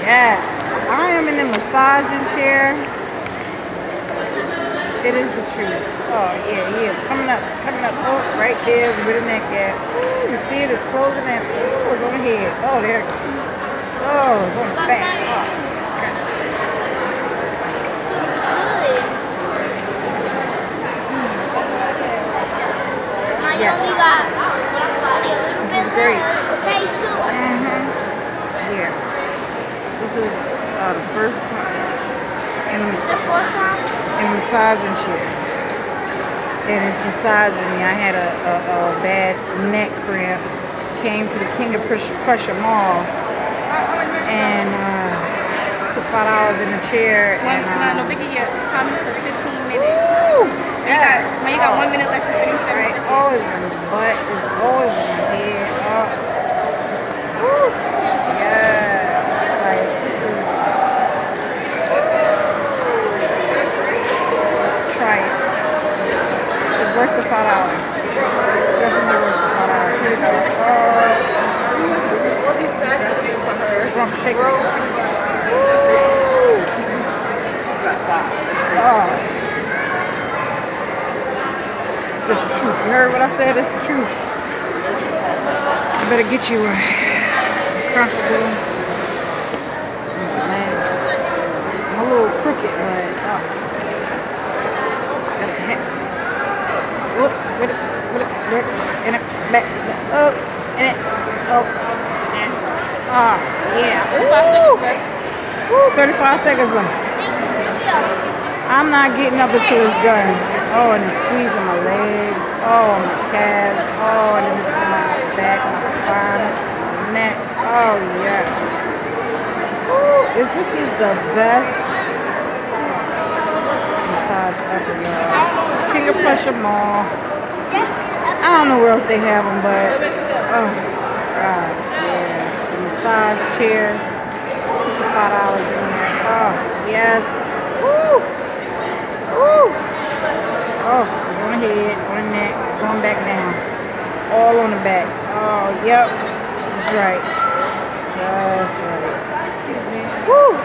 Yes, I am in the massaging chair. It is the truth. Oh yeah, he is coming up. It's coming up. Oh, right there is where the neck at. Ooh, you see it? It's closing in. Oh, it's on the head. Oh, there. Oh, it's on the back. Oh. I Yes. only got only a little This bit is great. Okay, too. Yeah. This is uh, the first time in a, It's mas- the first time. in a massaging chair. And it's massaging me. I had a, a, a bad neck cramp. Came to the King of Prussia, Prussia Mall and uh, put five dollars in the chair One, and no, no, uh, Vicky, yeah, time for 15 minutes. woo, Yes. Now you got one minute left for Right, always in the butt, it's always in the head. Oh. Woo. Yes. Like this is try it. It's worth the five dollars. It's definitely worth the five dollars. Here we go. Oh, from shaker. Woo. Oh. That's the truth. You heard what I said? That's the truth. I better get you a comfortable, relaxed. I'm a little crooked, but oh. Gotta ha- Look, with it, with it, with it, in it, back, oh, in it, oh, and, ah, yeah. Woo! Woo, 35 seconds left. I'm not getting up until it's done. Oh, and it's squeezing my legs. Oh, my calves. Oh, and it's going my back, my spine, my neck. Oh, yes. If this is the best massage ever, y'all. King of Prussia Mall. I don't know where else they have them, but oh gosh, yeah. The massage chairs. Put your five dollars in there. Oh yes. Woo! Woo! Oh, it's on the head, on the neck, going back down. All on the back. Oh, yep. That's right. Just right. Excuse me. Woo!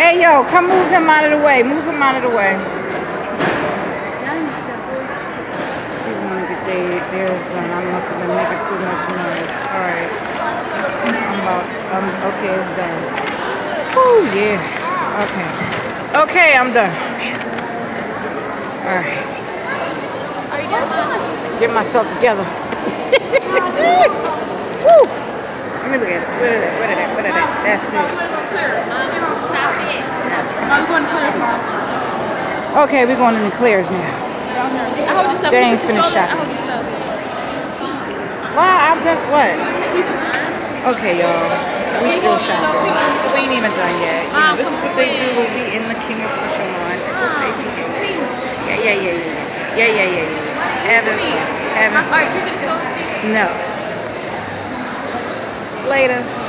Hey yo, come move him out of the way. Move him out of the way. People want to get their theirs done. I must have been making too much noise. Alright. I'm about, um, okay, it's done. Woo, yeah. Okay. Okay, I'm done. Alright. Are you done? Get myself together. Woo! Let me look at it. What is that? What is that? What is that? That's it. Okay, we're going in the clears now. They ain't finished shopping. Well, I've done what? Okay, y'all. We still shopping. We ain't even done yet. You know, this is what they do when we in the King of line. Yeah, yeah, yeah, yeah. Yeah, yeah, yeah, yeah. Having fun. Having All right, fun. you just. No. Later.